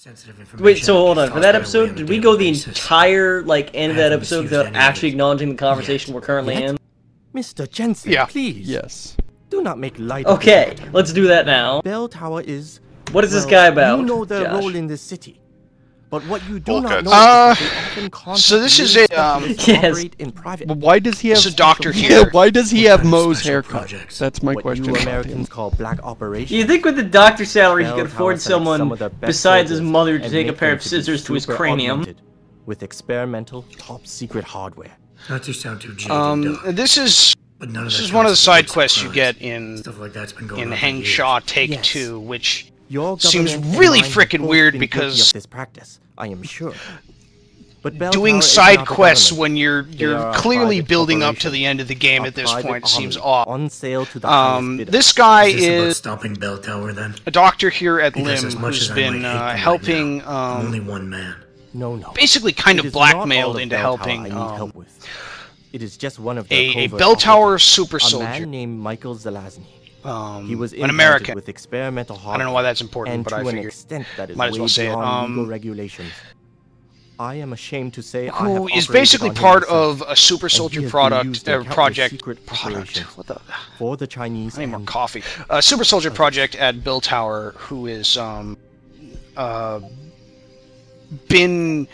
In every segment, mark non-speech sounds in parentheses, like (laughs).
Sensitive information. Wait, so hold on. For that Tossed my way episode, did we go the basis. entire like end of that episode without actually acknowledging the conversation Yet. we're currently Yet? in? Mr. Jensen, Yeah. please. Yes. Do not make light Okay, it. let's do that now. Bell Tower is. What is this guy about? You know their Josh? role in this city. But what you do Bowl not cuts. know Uh, is that they often contact so this is really a, um, Yes. in private. But why does he have? A doctor Yeah, here. why does he have kind Moe's haircut? projects? That's my what question. you. Americans call black operation. You think with the doctor salary he Bell could afford selects some someone of their best besides his mother to take a pair of scissors to his cranium? With experimental, top secret hardware. Not to sound too jaded, Um, Doc, this is but none of this that is one of the side quests you get in Stuff like that's been going in on Hang. Shaw Take Yes. Two, which Your Seems really mine have frickin' both weird because this practice, I am sure. But Bell doing Tower side quests when you're you're clearly building up to the end of the game at this private point seems off. On sale to the Um, this guy Is this is stopping Bell Tower then? a doctor here at Because Lim as much who's as been might hate them uh, right helping now, I'm only um, one man. No, no. basically kind It of is not all blackmailed of into helping I need um, help with. It is just one of their a, a bell tower operatives, super A soldier, man named Michael Zelazny. Um, He was an American. with experimental hardware. I don't know why that's important, and but to I an extent that is might as well way say it, beyond legal um, regulations. I am ashamed to say I have who is basically part of a super soldier product uh, project secret product. What the? for the Chinese. I need more coffee. Uh, Super Soldier Project at Bell Tower, who is um, uh, been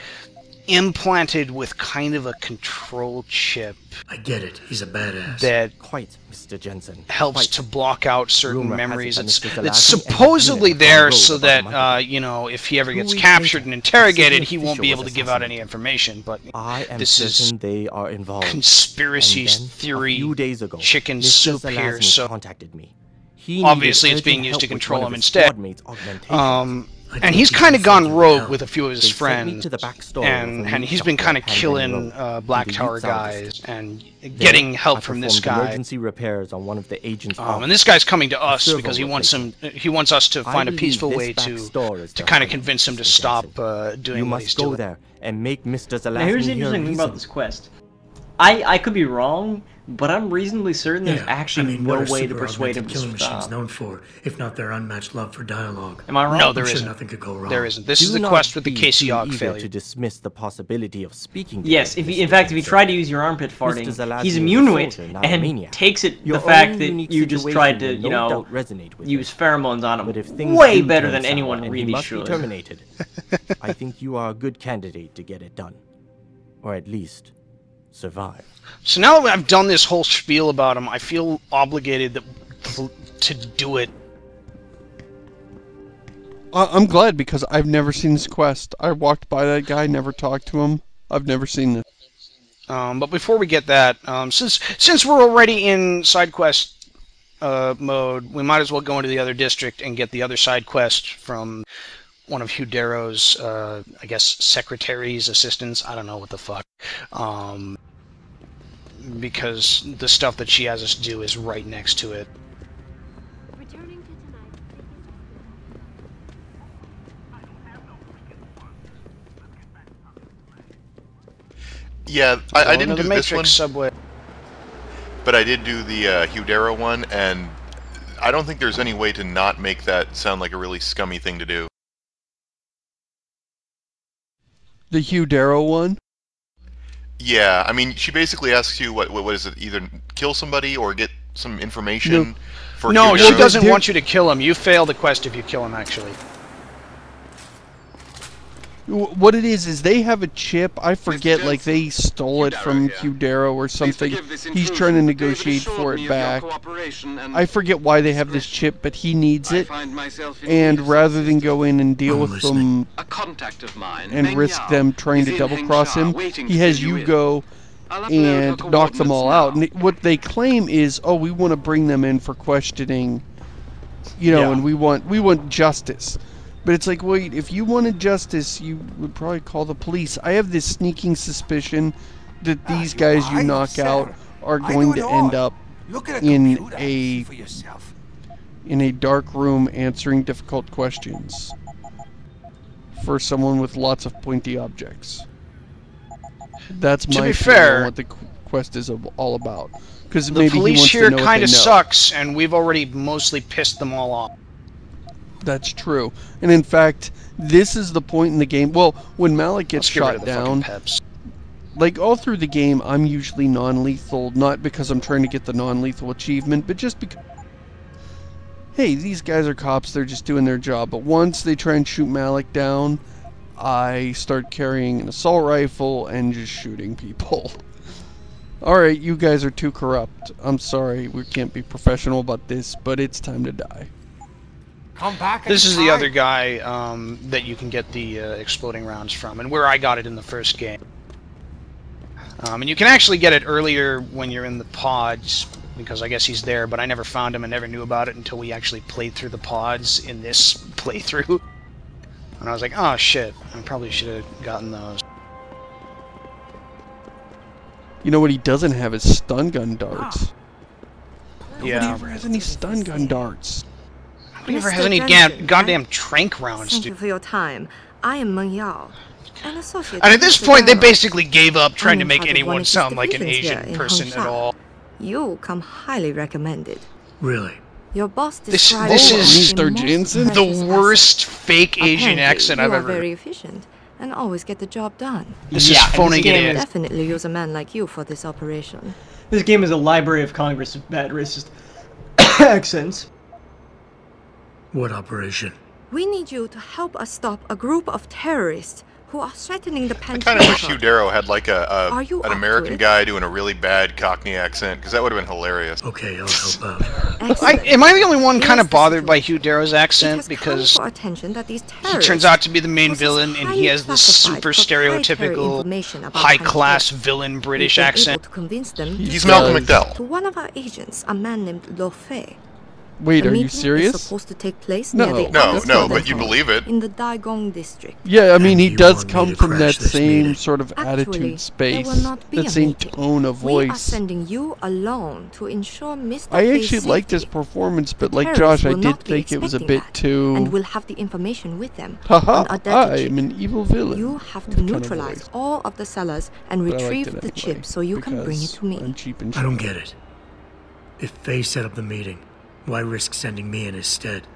implanted with kind of a control chip I get it. He's a badass. that Quite, Mr. Jensen. helps quite. to block out certain Rumor memories. It's, it's Zelazny and his supposedly there so that uh, you know if he ever gets captured and interrogated, he won't be able to give out any information. But I am this is they are involved. conspiracy And theory a few days ago, chicken Mr. soup here. So contacted me. He Obviously, it's being used to control him instead. squad mates' augmentations. um, I and he's kind of gone rogue with a few of his They friends. to the backstory and and he's been kind of killing uh, Black Tower guys and There, getting help from this guy. Emergency repairs on one of the agent's Um, and this guy's coming to us because he wants some. replacement. He wants us to find a peaceful way to to kind of convince him to stop Jensen. uh, doing You what must he's go doing. there and make Mr. Zelazny Now here's the interesting thing about this quest. I I could be wrong, but I'm reasonably certain there's actually I mean, no way to persuade him to killing machines stop. known for, if not their unmatched love for dialogue? Am I wrong? No, there I'm sure isn't. nothing could go wrong. There isn't. This Do is the quest with the be Casey too Og eager failure. to dismiss the possibility of speaking to Yes, him, if he, in fact, if you Jensen. try to use your armpit farting, Zelazny he's immune to it soldier, not a and maniac. takes it Your the fact that you just tried to, you know, doubt resonate with use pheromones on But if him. things Way better than anyone really should. terminated, I think you are a good candidate to get it done, or at least survive. So now that I've done this whole spiel about him, I feel obligated that, to do it. I- I'm glad because I've never seen this quest. I walked by that guy, never talked to him. I've never seen this. Um, but before we get that, um, since since we're already in side quest uh, mode, we might as well go into the other district and get the other side quest from one of Hugh Darrow's, uh, I guess, secretaries, assistants. I don't know what the fuck. Um, because the stuff that she has us do is right next to it. Returning to tonight. Yeah, I, I didn't do the this one, subway. but I did do the uh, Hugh Darrow one, and I don't think there's any way to not make that sound like a really scummy thing to do. The Hugh Darrow one? Yeah, I mean, she basically asks you what what, what is it? Either kill somebody or get some information for. No, Hugh she Darrow. doesn't want you to kill him. You fail the quest if you kill him, actually. Wh- What it is is they have a chip. I forget, like they stole it from Hugh Darrow or something. He's trying to negotiate for it back. I forget why they have this chip, but he needs it. And rather than go in and deal I'm with listening. them A contact of mine, and Meng risk Yao, them trying to double cross him, he has you go and knock them all out. And it- what they claim is, oh, we want to bring them in for questioning, you know, Yeah. and we want we want justice. But it's like, wait, if you wanted justice, you would probably call the police. I have this sneaking suspicion that Ah, these you guys you knock sir. out are going to end all. up Look at a in computer. a- for yourself. in a dark room answering difficult questions for someone with lots of pointy objects. That's To my be feeling on fair, what the quest is all about. Because The maybe he police wants here kind of what they know. sucks, and we've already mostly pissed them all off. That's true. And in fact, this is the point in the game. Well, when Malik gets get shot of the fucking down, peps. like all through the game, I'm usually non-lethal, not because I'm trying to get the non-lethal achievement, but just because. Hey, these guys are cops. They're just doing their job. But once they try and shoot Malik down, I start carrying an assault rifle and just shooting people. (laughs) Alright, you guys are too corrupt. I'm sorry, we can't be professional about this, but it's time to die. Come back. This is the other guy um, that you can get the uh, exploding rounds from, and where I got it in the first game. Um, and you can actually get it earlier when you're in the pods, because I guess he's there, but I never found him and never knew about it until we actually played through the pods in this (laughs) playthrough. And I was like, oh shit, I probably should have gotten those. You know what he doesn't have is stun gun darts. Nobody Yeah. ever has any stun gun darts. Nobody ever Mr. has any Jensen, damn, goddamn eh? trank rounds, Thank you for your time. I am Meng Yao, an associate. And at this point, they basically gave up trying to make part of one anyone sound like an Asian person at all. You come highly recommended. Really? Your boss This- described this you is as the Mr. Jensen? The worst fake. Asian Apparently, accent I've you are ever very efficient and always get the job done. This Yeah, is and this it in. Definitely use a man like you for this operation. This game is a Library of Congress of bad racist (coughs) accents. What operation? We need you to help us stop a group of terrorists who are threatening the I kind of wish Hugh Darrow had like a, Are you an American guy doing a really bad Cockney accent, because that would have been hilarious. Okay, I'll help (laughs) out. I, am I the only one kind of bothered by. Hugh Darrow's accent because come to our attention that these he turns out to be the main villain and he has this super stereotypical high-class villain British accent. To convince them He's He Malcolm. McDowell. To one of our agents, a man named Lo Fei. Wait, the are you serious? Is supposed to take place No. near the No, no, but you Home believe it. In the Daigong district. Yeah, I mean, And he does come from that same meeting? sort of Actually, attitude will space, not be that same meeting. tone of We are sending you alone to ensure Mr. I Fei's actually liked his performance, but The like Josh, I did not think it was a bit that, too. And we'll have the information with them. Haha, on I chip. am an evil villain. You have to Kind of neutralize all of the sellers and But retrieve the anyway, chip so you can bring it to me. I'm cheap and I don't get it. If Fei set up the meeting, why risk sending me in his stead?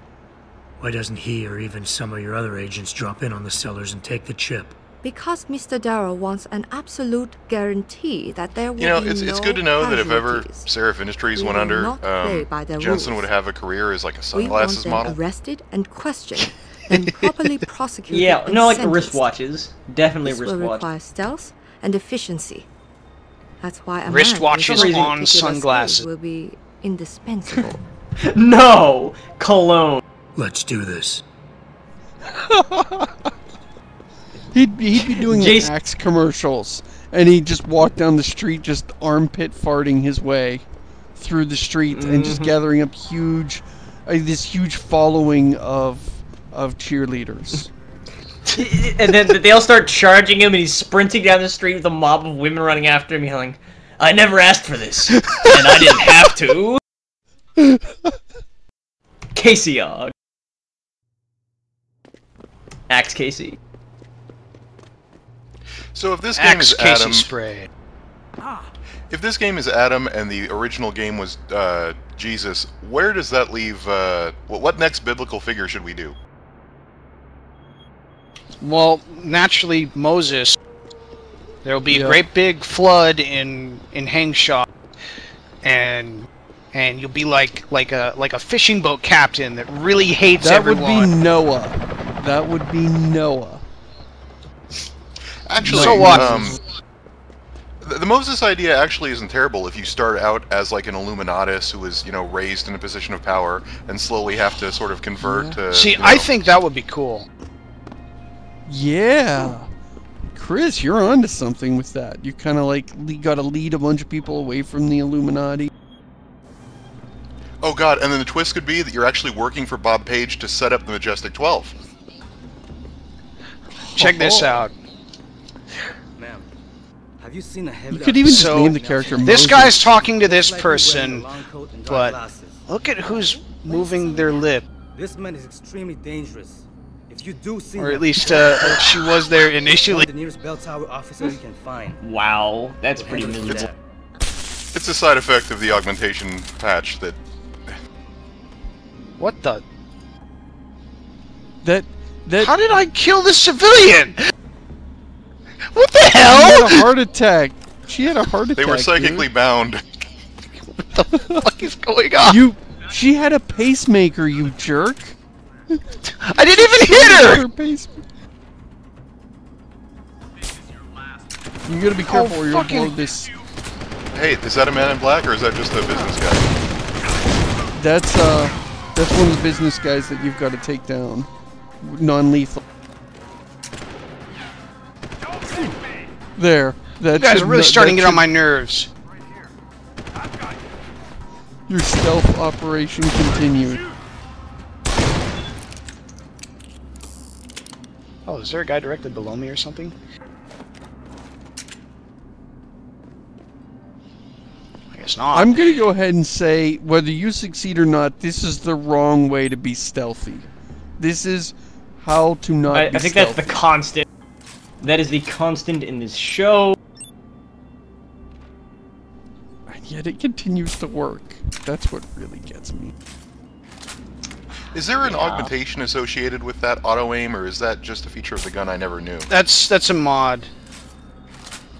Why doesn't he or even some of your other agents drop in on the sellers and take the chip? Because Mr. Darrow wants an absolute guarantee that there will be... You know, it's no it's good to know that if ever casualties. Sarif Industries We went under, um, Jensen rules. would have a career as like a sunglasses we want them model. arrested and questioned, then (laughs) properly prosecuted. Yeah, no, like sentenced. wristwatches. Definitely This will require stealth and efficiency. That's why a Wristwatches man with on sunglasses. will be indispensable. (laughs) (laughs) No! Cologne. Let's do this. (laughs) He'd, he'd be doing Jason- Axe commercials, and he'd just walk down the street, just armpit farting his way through the street, and just Mhm. gathering up huge, uh, this huge following of of cheerleaders. (laughs) and then they all start charging him, and he's sprinting down the street with a mob of women running after him, yelling, I never asked for this, and I didn't have to. Casey Og. Axe Casey. So if this game Axe is Casey Adam, spray. if this game is Adam and the original game was uh, Jesus, where does that leave? Uh, what, what next biblical figure should we do? Well, naturally, Moses. There will be Yeah. a great big flood in in Hengsha, and and you'll be like like a like a fishing boat captain that really hates That would be Noah. That would be Noah. Actually, So what? Um, the, the Moses idea actually isn't terrible if you start out as like an Illuminatus who is, you know, raised in a position of power and slowly have to sort of convert to. See, you I think that would be cool. Yeah. Chris, you're onto something with that. You kind of like got to lead a bunch of people away from the Illuminati. Oh god, and then the twist could be that you're actually working for Bob Page to set up the Majestic 12. Check this Oh. out. Ma'am, have you seen a heavy You could even just name the character This Moses. guy's talking to this Looks like he's wearing person, a long coat and dark but look at who's moving their lip, This man is extremely dangerous. If you do see or at least uh, she was (laughs) there initially. the nearest bell tower officer you can find. Wow, that's pretty handle mean. It's a side effect of the augmentation patch that. What the? That that How did I kill the civilian? What the hell? she had a heart attack. She had a heart attack. They were dude. psychically bound. what the fuck is going on? You. She had a pacemaker. You jerk. I didn't even hit her. Her You gotta be careful or you'll fucking- blow this. Hey, is that a man in black or is that just a business guy? That's uh, that's one of the business guys that you've got to take down. Non-lethal. There. That You guys are really no- starting to get on my should- nerves. Your stealth operation continued. Oh, is there a guy directly below me or something? I guess not. I'm gonna go ahead and say, whether you succeed or not, this is the wrong way to be stealthy. This is how to not I, be I think stealthy. that's the constant. That is the constant in this show. And yet it continues to work. That's what really gets me. Is there an augmentation associated with that auto aim, or is that just a feature of the gun I never knew? That's that's a mod.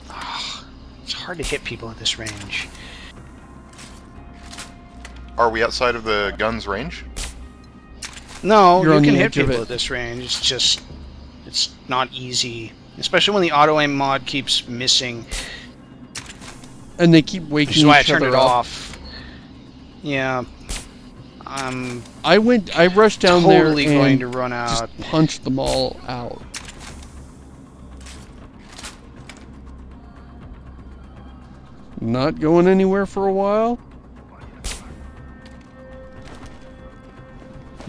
Ah, it's hard to hit people at this range. Are we outside of the gun's range? No, You're you can hit people at this range. It's just it's not easy, especially when the auto aim mod keeps missing. And they keep waking Which is why I each turned other it up. off. Yeah. I'm I went. I rushed down there totally and going to run just out. punched them all out. Not going anywhere for a while.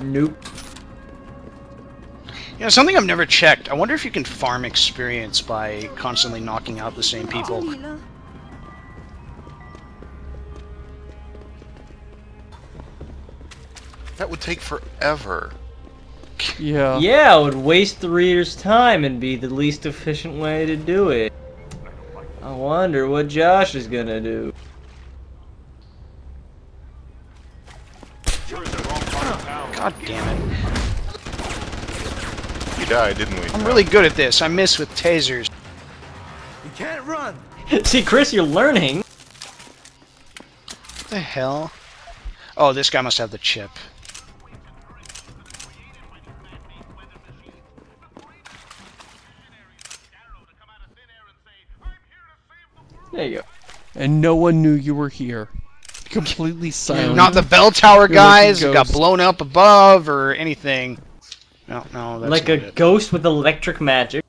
Nope. You know, something I've never checked. I wonder if you can farm experience by constantly knocking out the same people. That would take forever. Yeah. Yeah, it would waste the reader's time and be the least efficient way to do it. I wonder what Josh is gonna do. God damn it. We died, didn't we? I'm really good at this. I miss with tasers. You can't run. (laughs) See, Chris, you're learning. What the hell? Oh, this guy must have the chip. There you go. And no one knew you were here. Completely (laughs) silent. Not the bell tower You're like a guys who got blown up above or anything. No, no, that's like not a it. ghost with electric magic.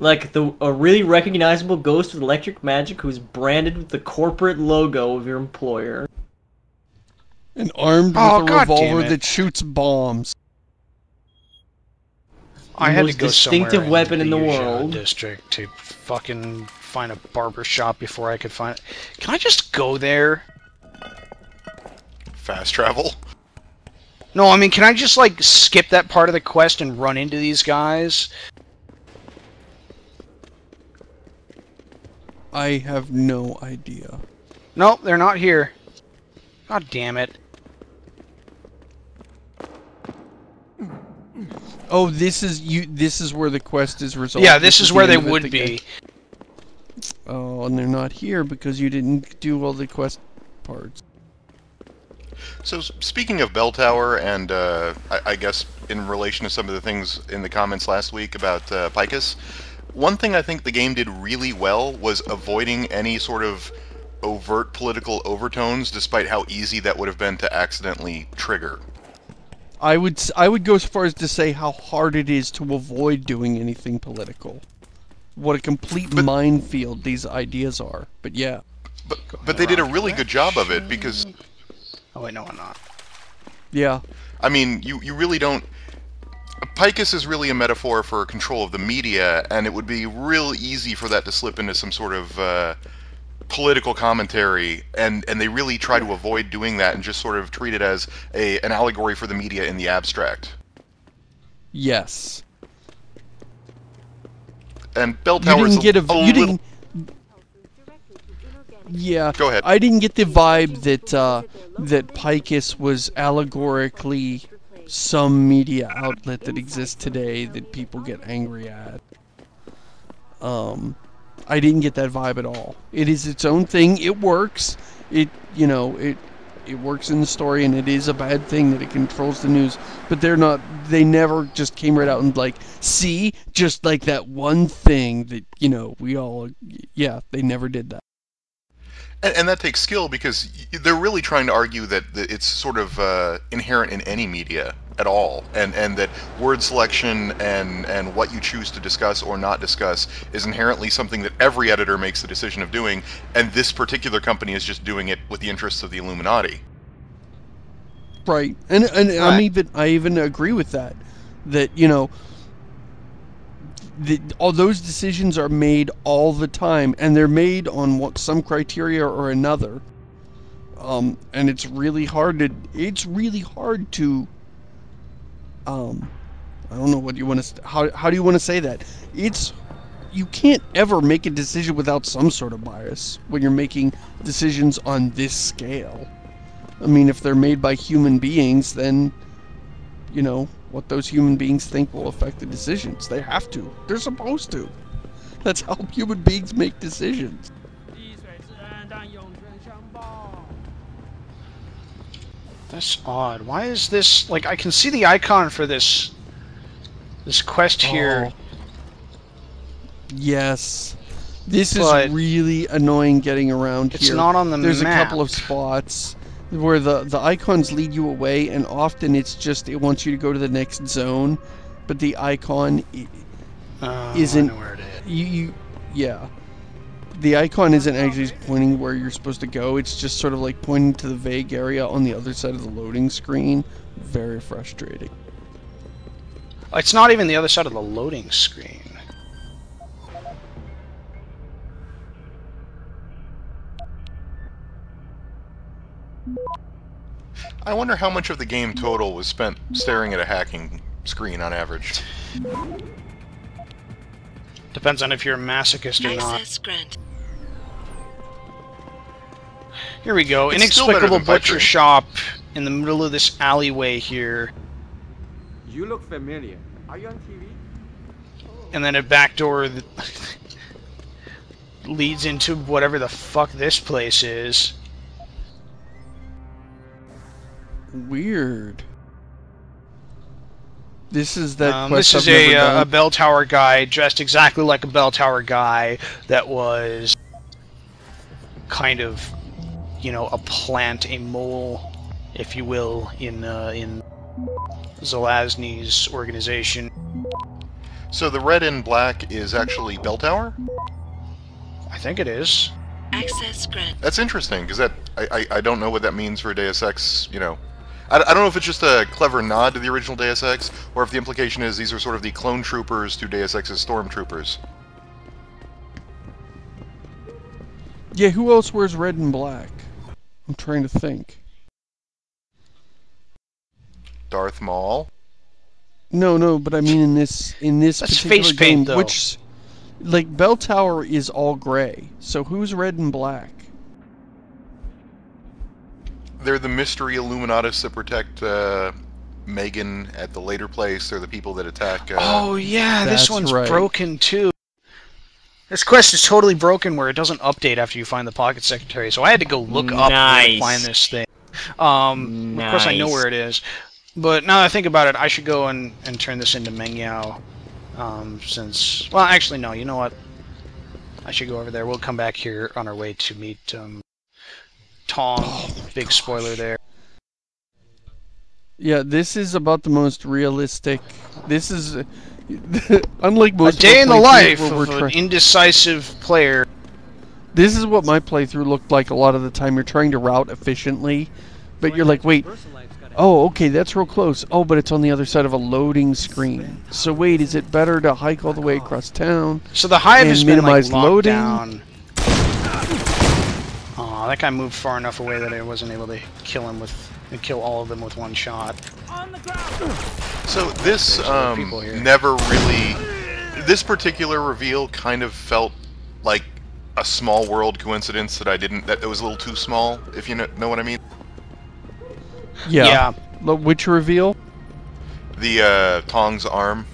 Like the a really recognizable ghost with electric magic who's branded with the corporate logo of your employer. And armed Oh, with a God revolver that shoots bombs. I the had to go distinctive somewhere weapon in the Eugene world. district to fucking find a barber shop before I could find. It. Can I just go there? Fast travel. No, I mean, can I just like skip that part of the quest and run into these guys? I have no idea. Nope, they're not here. God damn it. Oh, this is you. This is where the quest is resolved. yeah, this is the where they of it, would the be. Oh, and they're not here because you didn't do all the quest parts. So speaking of bell tower, and uh, I, I guess in relation to some of the things in the comments last week about uh, Picus, one thing I think the game did really well was avoiding any sort of overt political overtones, despite how easy that would have been to accidentally trigger. I would s- I would go as far as to say how hard it is to avoid doing anything political. What a complete minefield these ideas are. But yeah, But but they did a really good job of it because Oh wait, no, I'm not. yeah. I mean, you, you really don't. Picus is really a metaphor for control of the media, and it would be real easy for that to slip into some sort of uh, political commentary, and, and they really try to avoid doing that and just sort of treat it as a an allegory for the media in the abstract. Yes. And Bell You didn't get a. a you little- didn't. Yeah. Go ahead. I didn't get the vibe that uh, that Picus was allegorically some media outlet that exists today that people get angry at. Um, I didn't get that vibe at all. It is its own thing. It works. It you know it it works in the story, and it is a bad thing that it controls the news. But they're not. They never just came right out and like, see, just like that one thing that you know we all. Yeah, they never did that. And, and that takes skill because they're really trying to argue that, that it's sort of uh, inherent in any media at all, and and that word selection and and what you choose to discuss or not discuss is inherently something that every editor makes the decision of doing, and this particular company is just doing it with the interests of the Illuminati. Right, and and I'm even I even agree with that. That you know, the, all those decisions are made all the time, and they're made on what some criteria or another. Um, and it's really hard to it's really hard to. Um, I don't know what you want to how how do you want to say that? It's you can't ever make a decision without some sort of bias when you're making decisions on this scale. I mean, if they're made by human beings, then, you know, what those human beings think will affect the decisions. They have to. They're supposed to. That's how human beings make decisions. That's odd. Why is this like I can see the icon for this this quest oh. here. Oh. Yes. This But- is really annoying getting around It's here. not on the There's map. a couple of spots where the, the icons lead you away, and often it's just it wants you to go to the next zone, but the icon Oh, isn't I know where it is. you, you yeah the icon isn't actually pointing where you're supposed to go it's just sort of like pointing to the vague area on the other side of the loading screen very frustrating It's not even the other side of the loading screen. I wonder how much of the game total was spent staring at a hacking screen on average. Depends on if you're a masochist or not. Here we go. It's Inexplicable butcher Piper. shop in the middle of this alleyway here. You look familiar. Are you on TV? and then a back door that (laughs) leads into whatever the fuck this place is. Weird this is that Um, quest this is I've a, never uh, a done. bell tower guy dressed exactly like a bell tower guy that was kind of, you know, a plant, a mole, if you will, in uh, in Zelazny's organization. So the red and black is actually Bell Tower? I think it is. Access grant. That's interesting, because that I, I, I don't know what that means for Deus Ex, you know. I, I don't know if it's just a clever nod to the original Deus Ex, or if the implication is these are sort of the clone troopers to Deus Ex's stormtroopers. yeah who else wears red and black i'm trying to think Darth Maul. no no but i mean in this in this That's particular face game paint, though. which like bell tower is all gray so who's red and black They're the mystery Illuminatus that protect uh, Megan at the later place. They're the people that attack. Uh, Oh yeah, this one's right. broken too. This quest is totally broken where it doesn't update after you find the pocket secretary, so I had to go look up where to find this thing. Um, of course I know where it is, but now that I think about it, I should go and, and turn this into Mengyao. Um, since well, actually no, you know what? I should go over there. We'll come back here on our way to meet um, Tom. Oh Big spoiler there. Yeah, this is about the most realistic. This is (laughs) unlike A most of day in the life where we're of an indecisive player. This is what my playthrough looked like a lot of the time. You're trying to route efficiently, but you're like, wait, oh, okay, that's real close. Oh, but it's on the other side of a loading screen. So wait, is it better to hike all the way across town? So the hive and has been like locked loading? down. Aw, that guy moved far enough away that I wasn't able to kill him with and kill all of them with one shot. So this um, never really. This particular reveal kind of felt like a small world coincidence that I didn't. That it was a little too small. If you know, know what I mean. Yeah. Yeah. The Which reveal? The uh, Tong's arm.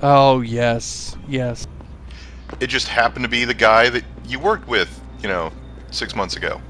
Oh yes, yes. It just happened to be the guy that you worked with, you know, six months ago.